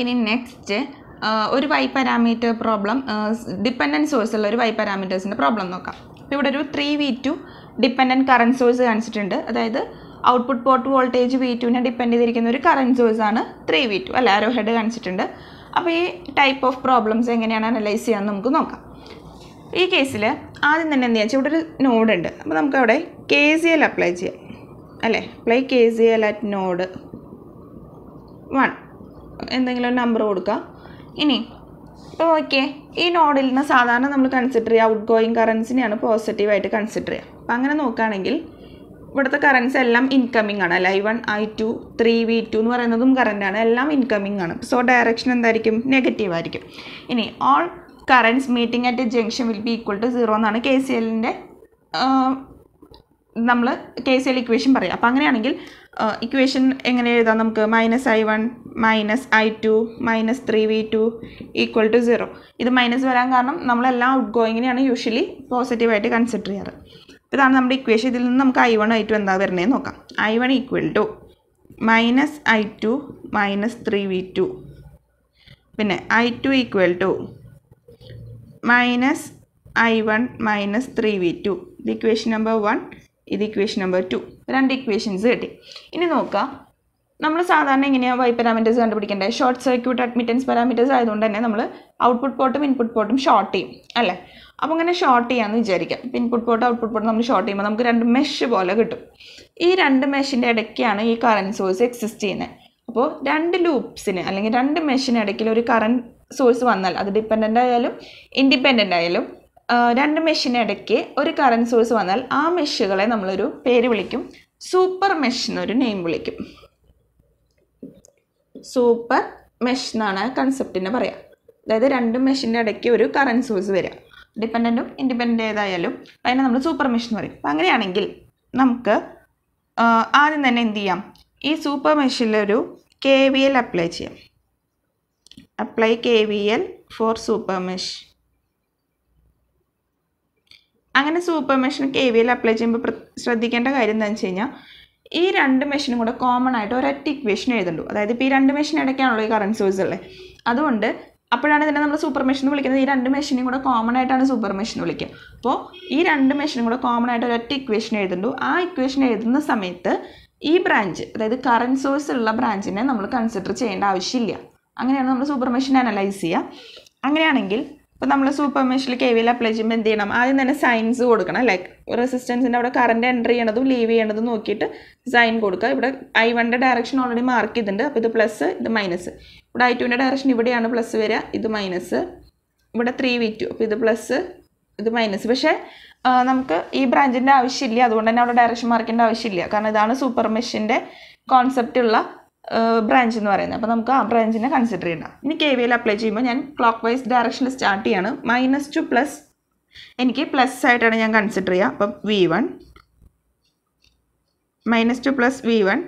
നമുക്കിനി നെക്സ്റ്റ് ഒരു Y parameter problem dependent source ഉള്ള ഒരു വൈ പാരാമീറ്റേഴ്സിന്റെ പ്രോബ്ലം നോക്കാം. അപ്പോൾ ഇവിടെ ഒരു three V two dependent current source കാണിച്ചിട്ടുണ്ട്. അതായത് ഔട്ട്പുട്ട് പോർട്ട് വോൾട്ടേജ് വി ടുവിനെ ഡിപ്പെൻഡ് ചെയ്തിരിക്കുന്ന ഒരു കറണ്ട് സോഴ്സ് ആണ് ത്രീ വി ടു അല്ല? ആരോ ഹെഡ് കാണിച്ചിട്ടുണ്ട്. അപ്പോൾ ഈ ടൈപ്പ് ഓഫ് പ്രോബ്ലംസ് എങ്ങനെയാണ് അനലൈസ് ചെയ്യാമെന്ന് നമുക്ക് നോക്കാം. ഈ കേസിൽ ആദ്യം തന്നെ എന്താ വെച്ചാൽ ഇവിടെ ഒരു നോഡ് ഉണ്ട്. അപ്പോൾ നമുക്ക് അവിടെ കെ സി എൽ അപ്ലൈ ചെയ്യാം. അല്ലേ? Apply K C L at node one എന്തെങ്കിലും നമ്പർ കൊടുക്കുക ഇനി ഇപ്പോൾ ഓക്കെ ഈ നോഡിൽ നിന്ന് സാധാരണ നമ്മൾ കൺസിഡർ ചെയ്യുക ഔട്ട് ഗോയിങ് കറൻസിനെയാണ് പോസിറ്റീവായിട്ട് കൺസിഡർ ചെയ്യുക. അപ്പോൾ അങ്ങനെ നോക്കുകയാണെങ്കിൽ ഇവിടുത്തെ കറൻസ് എല്ലാം ഇൻകമ്മിങ് ആണ്. അല്ല? I one I two three V two എന്ന് പറയുന്നതും കറന്റാണ് എല്ലാം ഇൻകമ്മിങ് ആണ്. സോ ഡയറക്ഷൻ എന്തായിരിക്കും? നെഗറ്റീവ് ആയിരിക്കും. ഇനി all currents meeting at junction will be equal to zero എന്നാണ് കെ സി എല്ലിന്റെ നമ്മൾ കെ സി എൽ ഇക്വേഷൻ പറയുക. അപ്പോൾ അങ്ങനെയാണെങ്കിൽ ഇക്വേഷൻ എങ്ങനെ എഴുതാം നമുക്ക്? Minus I one minus I two minus three V two equal to zero ഇത് മൈനസ് വരാൻ കാരണം നമ്മളെല്ലാം ഔട്ട് ഗോയിങ്ങിനെയാണ് യൂഷ്വലി പോസിറ്റീവായിട്ട് കൺസിഡർ ചെയ്യാറ്. ഇതാണ് നമ്മുടെ ഇക്വേഷൻ ഇതിൽ നിന്ന് നമുക്ക് ഐ വൺ ഐ ടു എന്താ വരുന്നതെന്ന് നോക്കാം. I one equal to minus I two minus three V two പിന്നെ I two equal to minus I one minus three V two equation number one ഇത് ഇക്വേഷൻ നമ്പർ ടു രണ്ട് equations കിട്ടി. ഇനി നോക്കുക നമ്മൾ സാധാരണ എങ്ങനെയാണ് വൈ പാരാമീറ്റേഴ്സ് കണ്ടുപിടിക്കേണ്ടത് ഷോർട്ട് സർക്യൂട്ട് അഡ്മിറ്റൻസ് പാരാമീറ്റേഴ്സ് ആയതുകൊണ്ട് തന്നെ നമ്മൾ ഔട്ട്പുട്ട് പോർട്ടും ഇൻപുട്ട് പോർട്ടും ഷോർട്ട് ചെയ്യും അല്ലേ? അപ്പോൾ അങ്ങനെ ഷോർട്ട് ചെയ്യാമെന്ന് വിചാരിക്കാം. ഇൻപുട്ട് പോർട്ട് ഔട്ട്പുട്ട് പോർട്ട് നമ്മൾ ഷോർട്ട് ചെയ്യുമ്പോൾ നമുക്ക് രണ്ട് മെഷ് പോലെ കിട്ടും. ഈ രണ്ട് മെഷിന്റെ ഇടയ്ക്കാണ് ഈ കറണ്ട് സോഴ്സ് എക്സിസ്റ്റ് ചെയ്യുന്നത് അപ്പോൾ രണ്ട് ലൂപ്സിന് അല്ലെങ്കിൽ രണ്ട് മെഷിന് ഇടയ്ക്കിൽ ഒരു കറണ്ട് സോഴ്സ് വന്നാൽ അത് ഡിപ്പെൻഡന്റ് ആയാലും ഇൻഡിപെൻഡന്റ് ആയാലും രണ്ട് മെഷിന് ഇടയ്ക്ക് ഒരു കറണ്ട് സോഴ്സ് വന്നാൽ ആ മെഷുകളെ നമ്മളൊരു പേര് വിളിക്കും. സൂപ്പർ മെഷ് എന്നൊരു നെയിം വിളിക്കും. സൂപ്പർ മെഷ് എന്നാണ് കൺസെപ്റ്റിനെ പറയാം. അതായത് രണ്ട് മെഷിന്റെ ഇടയ്ക്ക് ഒരു കറണ്ട് സോഴ്സ് വരിക ഡിപ്പെൻഡന്റും ഇൻഡിപെൻഡന്റ് ഏതായാലും അതിനെ നമ്മൾ സൂപ്പർ മെഷ് എന്ന് പറയും. അപ്പം അങ്ങനെയാണെങ്കിൽ നമുക്ക് ആദ്യം തന്നെ എന്ത് ചെയ്യാം? ഈ സൂപ്പർ മെഷിലൊരു കെ വി എൽ അപ്ലൈ ചെയ്യാം. Apply K V L for super mesh അങ്ങനെ super machine K V L apply ചെയ്യുമ്പോൾ ശ്രദ്ധിക്കേണ്ട കാര്യം എന്താണെന്ന് വെച്ച് കഴിഞ്ഞാൽ ഈ രണ്ട് മെഷീനും കൂടെ കോമൺ ആയിട്ട് ഒരൊറ്റ ഇക്വേഷൻ എഴുതുന്നുള്ളൂ അതായത് ഇപ്പോൾ ഈ രണ്ട് മെഷീൻ ഇടയ്ക്കാണല്ലോ ഈ കറണ്ട് സോഴ്സ് ഉള്ളത് അതുകൊണ്ട് അപ്പോഴാണ് ഇതിനെ നമ്മൾ സൂപ്പർ മെഷീൻ എന്ന് വിളിക്കുന്നത്. ഈ രണ്ട് മെഷീനും കൂടെ കോമൺ ആയിട്ടാണ് സൂപ്പർ മെഷീൻ വിളിക്കുക. അപ്പോൾ ഈ രണ്ട് മെഷീനും കൂടെ കോമൺ ആയിട്ട് ഒരൊറ്റ ഇക്വേഷൻ എഴുതുന്നുള്ളൂ ആ ഇക്വേഷൻ എഴുതുന്ന സമയത്ത് ഈ ബ്രാഞ്ച് അതായത് കറണ്ട് സോഴ്സ് ഉള്ള ബ്രാഞ്ചിനെ നമ്മൾ കൺസിഡർ ചെയ്യേണ്ട ആവശ്യമില്ല. അങ്ങനെയാണ് നമ്മൾ സൂപ്പർ മെഷീൻ അനലൈസ് ചെയ്യുക. അങ്ങനെയാണെങ്കിൽ ഇപ്പോൾ നമ്മൾ സൂപ്പർ മെഷീനിൽ കെ വിയിൽ അപ്ലൈ ചെയ്യുമ്പോൾ എന്ത് ചെയ്യണം? ആദ്യം തന്നെ സൈൻസ് കൊടുക്കണം. ലൈക്ക് റെസിസ്റ്റൻസിന്റെ അവിടെ കറണ്ട് എന്റർ ചെയ്യണതും ലീവ് ചെയ്യണതും നോക്കിയിട്ട് സൈൻ കൊടുക്കുക. ഇവിടെ ഐ വണ്ണിന്റെ ഡയറക്ഷൻ ഓൾറെഡി മാർക്ക് ചെയ്തിട്ടുണ്ട്. അപ്പോൾ ഇത് പ്ലസ് ഇത് മൈനസ് ഇവിടെ ഐ ടുവിന്റെ ഡയറക്ഷൻ ഇവിടെയാണ് പ്ലസ് വരിക. ഇത് മൈനസ് ഇവിടെ ത്രീ വി ടു അപ്പോൾ ഇത് പ്ലസ് ഇത് മൈനസ് പക്ഷേ നമുക്ക് ഈ ബ്രാഞ്ചിന്റെ ആവശ്യമില്ല. അതുകൊണ്ട് തന്നെ അവിടെ ഡയറക്ഷൻ മാർക്കിന്റെ ആവശ്യമില്ല. കാരണം ഇതാണ് സൂപ്പർ മെഷീന്റെ കോൺസെപ്റ്റ് ഉള്ള ബ്രാഞ്ച് എന്ന് പറയുന്നത്. അപ്പോൾ നമുക്ക് ആ ബ്രാഞ്ചിനെ കൺസിഡർ ചെയ്യണം ഇനി കെ വി എൽ അപ്ലൈ ചെയ്യുമ്പോൾ ഞാൻ ക്ലോക്ക് വൈസ് ഡയറക്ഷനിൽ സ്റ്റാർട്ട് ചെയ്യാണ്. മൈനസ് ടു പ്ലസ് എനിക്ക് പ്ലസ് ആയിട്ടാണ് ഞാൻ കൺസിഡർ ചെയ്യുക അപ്പം V one minus to plus V one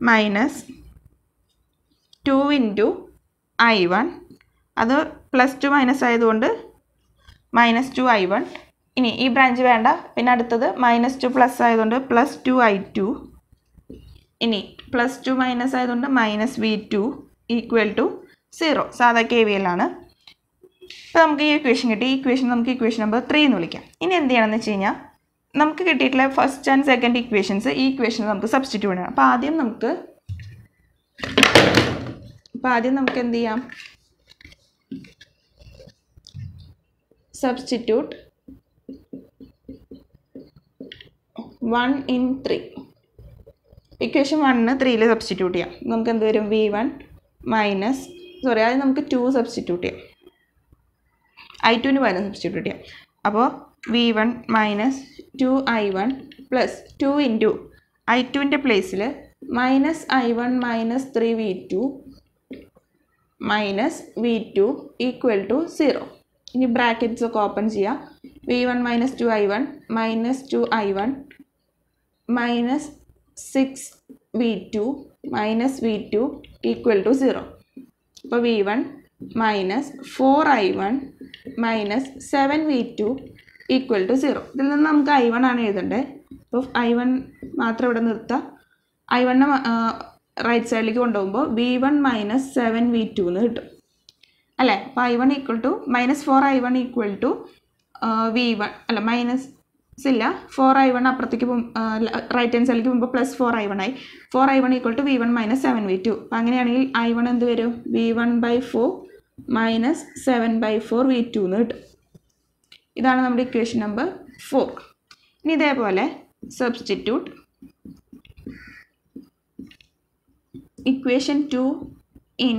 minus two into I one അത് പ്ലസ് ടു മൈനസ് ആയതുകൊണ്ട് മൈനസ് ടു ഐ വൺ ഇനി ഈ ബ്രാഞ്ച് വേണ്ട. പിന്നെ അടുത്തത് മൈനസ് ടു പ്ലസ് ആയതുകൊണ്ട് പ്ലസ് ടു ഐ ടു ഇനി പ്ലസ് ടു മൈനസ് ആയതുകൊണ്ട് minus V two equal to zero സാധാ കെ വി എൽ ആണ്. അപ്പോൾ നമുക്ക് ഈ ഇക്വേഷൻ കിട്ടി. ഈ ഇക്വേഷൻ നമുക്ക് ഇക്വേഷൻ നമ്പർ ത്രീ എന്ന് വിളിക്കാം. ഇനി എന്ത് ചെയ്യണമെന്ന് വെച്ച് കഴിഞ്ഞാൽ നമുക്ക് കിട്ടിയിട്ടുള്ള ഫസ്റ്റ് ആൻഡ് സെക്കൻഡ് ഇക്വേഷൻസ് ഈ ഇക്വേഷനിൽ നമുക്ക് സബ്സ്റ്റിറ്റ്യൂട്ട് ചെയ്യണം. അപ്പോൾ ആദ്യം നമുക്ക് അപ്പോൾ ആദ്യം നമുക്ക് എന്ത് ചെയ്യാം? Substitute one in three equation one ത്രീയിൽ സബ്സ്റ്റിറ്റ്യൂട്ട് ചെയ്യാം. നമുക്ക് എന്ത് വരും? വി വൺ മൈനസ് സോറി അത് നമുക്ക് ടു സബ്സ്റ്റിറ്റ്യൂട്ട് ചെയ്യാം. ഐ ടുവിന് പകരം സബ്സ്റ്റിറ്റ്യൂട്ട് ചെയ്യാം. അപ്പോൾ V one minus two I one plus two into I ടുവിന്റെ പ്ലേസിൽ minus I one minus three V two minus V two equal to zero ഇനി ബ്രാക്കറ്റ്സ് ഒക്കെ ഓപ്പൺ ചെയ്യാം. V one minus two I one minus two I one minus six V two minus V two equal to zero അപ്പോൾ V one minus four I one minus seven V two equal to zero ഇതിൽ നിന്ന് നമുക്ക് I one ആണ് എഴുതേണ്ടത് അപ്പോൾ I one മാത്രം ഇവിടെ നിർത്താം. ഐ വണ്ണ് റൈറ്റ് സൈഡിലേക്ക് കൊണ്ടുപോകുമ്പോൾ V one minus seven V two എന്ന് കിട്ടും. അല്ലേ? അപ്പോൾ I one equal to minus four I one equal to V one അല്ല മൈനസ് ഇല്ല. ഫോർ ഐ വൺ അപ്പുറത്തേക്ക് റൈറ്റ് ഹാൻഡ് സൈഡിലേക്ക് പോകുമ്പോൾ പ്ലസ് ഫോർ ഐ വൺ ആയി. Four I one equal to V one minus seven V two അപ്പോൾ അങ്ങനെയാണെങ്കിൽ I one എന്ത് വരും? V one by four minus seven by four V two എന്ന് കിട്ടും. ഇതാണ് നമ്മുടെ ഇക്വേഷൻ നമ്പർ ഫോർ ഇനി ഇതേപോലെ substitute equation two in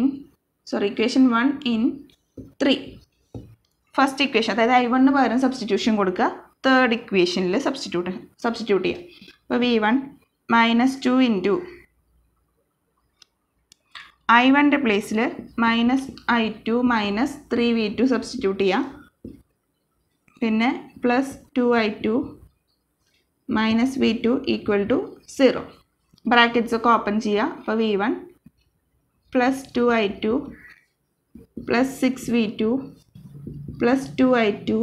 sorry equation one in three first equation അതായത് ഐ വണ്ണിന് പകരം സബ്സ്റ്റിറ്റ്യൂഷൻ കൊടുക്കുക. തേർഡ് ഇക്വേഷനിൽ സബ്സ്റ്റിറ്റ്യൂട്ട് സബ്സ്റ്റിറ്റ്യൂട്ട് ചെയ്യാം. അപ്പോൾ V one minus two into I വണ്ടെ പ്ലേസിൽ minus I two minus three V two substitute ചെയ്യാം. പിന്നെ plus two I two minus V two equal to zero brackets ഒക്കെ ഓപ്പൺ ചെയ്യുക അപ്പോൾ V one plus two I two plus six V two plus two I two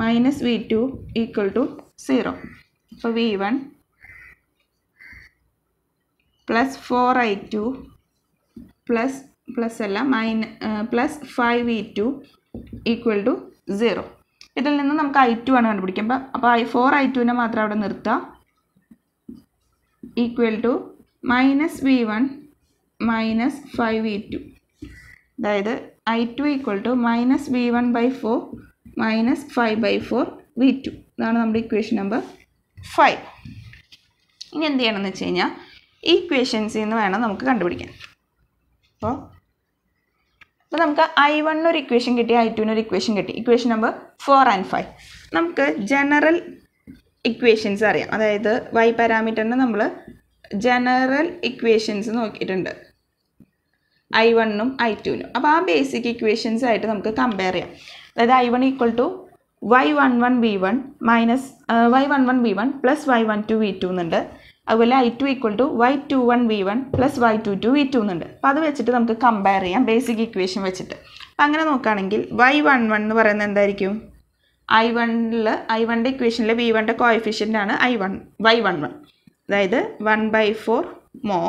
minus V two equal to zero. അപ്പോൾ V one plus four I two plus plus അല്ല minus plus five V two equal to zero. ഇതിൽ നിന്ന് നമുക്ക് I to ആണ് കണ്ടുപിടിക്കുമ്പോൾ അപ്പോൾ I four I ടുവിനെ മാത്രം അവിടെ നിർത്താം. Equal to minus V one minus five V two. അതായത് I two equal to minus V one by four minus five by four V two ഇതാണ് നമ്മുടെ ഇക്വേഷൻ നമ്പർ ഫൈവ് ഇനി എന്ത് ചെയ്യണമെന്ന് വെച്ച് കഴിഞ്ഞാൽ ഈ ഇക്വേഷൻസിൽ നിന്ന് വേണം നമുക്ക് കണ്ടുപിടിക്കാൻ. അപ്പോൾ അപ്പോൾ നമുക്ക് ഐ വണ്ണൊരു ഇക്വേഷൻ കിട്ടി ഐ ടുവിനൊരു ഇക്വേഷൻ കിട്ടി. Equation number four and five നമുക്ക് ജനറൽ ഇക്വേഷൻസ് അറിയാം. അതായത് വൈ പാരാമീറ്ററിന് നമ്മൾ ജനറൽ ഇക്വേഷൻസ് നോക്കിയിട്ടുണ്ട്. ഐ വണ്ണും ഐ ടുവിനും അപ്പോൾ ആ ബേസിക് ഇക്വേഷൻസ് ആയിട്ട് നമുക്ക് കമ്പയർ ചെയ്യാം. അതായത് I one equal to Y one one V one minus Y one one V one plus Y one two V two എന്നുണ്ട്. അതുപോലെ I two equal to Y two one V one plus Y two two V two എന്നുണ്ട്. അപ്പോൾ അത് വെച്ചിട്ട് നമുക്ക് compare ചെയ്യാം basic equation വെച്ചിട്ട്. അപ്പം അങ്ങനെ നോക്കുകയാണെങ്കിൽ വൈ വൺ വൺ എന്ന് പറയുന്നത് എന്തായിരിക്കും? ഐ വണ്ണിൽ ഐ വണ്ണിന്റെ ഇക്വേഷനിൽ വി വണ്ണിന്റെ കോയഫിഷ്യന്റ് ആണ് I one Y one one അതായത് വൺ ബൈ ഫോർ മോ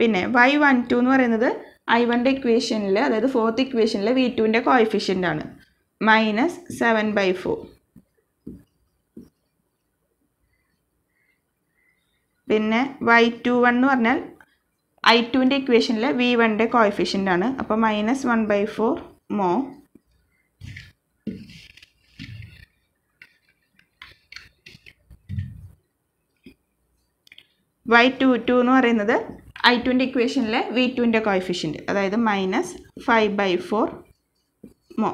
പിന്നെ വൈ വൺ ടു എന്ന് പറയുന്നത് ഐ വണ്ടെ ഇക്വേഷനിൽ അതായത് ഫോർത്ത് ഇക്വേഷനിൽ വി ടുവിന്റെ കോയിഫിഷ്യന്റ് ആണ്. മൈനസ് സെവൻ ബൈ ഫോർ പിന്നെ വൈ ടു വൺ എന്ന് പറഞ്ഞാൽ ഐ ടുവിന്റെ ഇക്വേഷനിൽ വി വണ്ടെ കോയിഫിഷ്യന്റ് ആണ്. അപ്പോൾ minus one by four mho Y two two എന്ന് പറയുന്നത് ഐ ടുവിന്റെ ഇക്വേഷനിലെ വി ടുവിന്റെ കോയഫിഷ്യന്റ് അതായത് minus five by four mho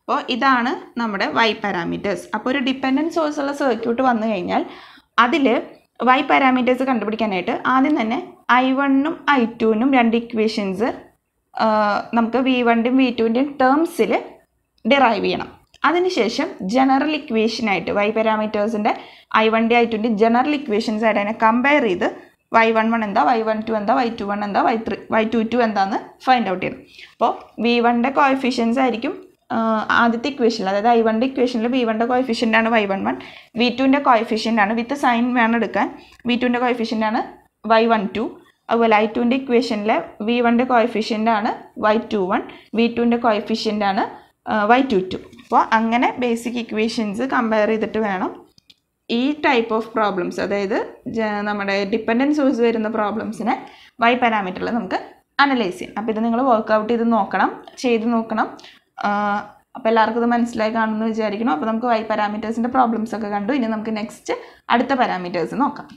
അപ്പോൾ ഇതാണ് നമ്മുടെ വൈ പാരാമീറ്റേഴ്സ് അപ്പോൾ ഒരു ഡിപ്പെൻഡന്റ് സോഴ്സ് ഉള്ള സർക്യൂട്ട് വന്നു കഴിഞ്ഞാൽ അതിൽ വൈ പാരാമീറ്റേഴ്സ് കണ്ടുപിടിക്കാനായിട്ട് ആദ്യം തന്നെ ഐ വണ്ണും ഐ ടുവിനും രണ്ട് ഇക്വേഷൻസ് നമുക്ക് വി വണ്ണിന്റെയും വി ടുവിന്റെയും ടേംസിൽ ഡിറൈവ് ചെയ്യണം. അതിനുശേഷം ജനറൽ ഇക്വേഷനായിട്ട് Y പാരാമീറ്റേഴ്സിന്റെ I one D I twenty general equations ആയിട്ട് അതിനെ കമ്പയർ ചെയ്ത് വൈ വൺ വൺ എന്താ വൈ വൺ ടു എന്താ വൈ ടു വൺ എന്താ Y three Y two two എന്താന്ന് ഫൈൻഡ് ഔട്ട് ചെയ്യണം. അപ്പോൾ വി വണ്ണിന്റെ കോയഫിഷ്യൻസ് ആയിരിക്കും ആദ്യത്തെ ഇക്വേഷനിൽ അതായത് ഐ വണ്ടെ ഇക്വേഷനിൽ വി വണ്ടെ ആണ് വൈ വൺ വൺ വി ടുവിന്റെ ആണ് വിത്ത് സൈൻ വേണം എടുക്കാൻ വി ടുവിന്റെ കോയഫിഷ്യന്റ് ആണ് വൈ വൺ ടു അതുപോലെ ഐ ടുവിന്റെ ഇക്വേഷനിലെ വി വണ്ടെ ആണ് വൈ ടു വൺ വി ടുവിന്റെ ആണ് വൈ ടു ടു അപ്പോൾ അങ്ങനെ ബേസിക് ഇക്വേഷൻസ് കമ്പയർ ചെയ്തിട്ട് വേണം ഈ ടൈപ്പ് ഓഫ് പ്രോബ്ലംസ് അതായത് നമ്മുടെ ഡിപ്പെൻഡന്റ് സോഴ്സ് വരുന്ന പ്രോബ്ലംസിനെ വൈ പാരാമീറ്ററിൽ നമുക്ക് അനലൈസ് ചെയ്യാം. അപ്പോൾ ഇത് നിങ്ങൾ വർക്കൗട്ട് ചെയ്ത് നോക്കണം ചെയ്ത് നോക്കണം. അപ്പോൾ എല്ലാവർക്കും ഇത് മനസ്സിലായി കാണുമെന്ന് വിചാരിക്കണം അപ്പോൾ നമുക്ക് വൈ പാരാമീറ്റേഴ്സിന്റെ പ്രോബ്ലംസ് ഒക്കെ കണ്ടു. ഇനി നമുക്ക് നെക്സ്റ്റ് അടുത്ത പാരാമീറ്റേഴ്സ് നോക്കാം.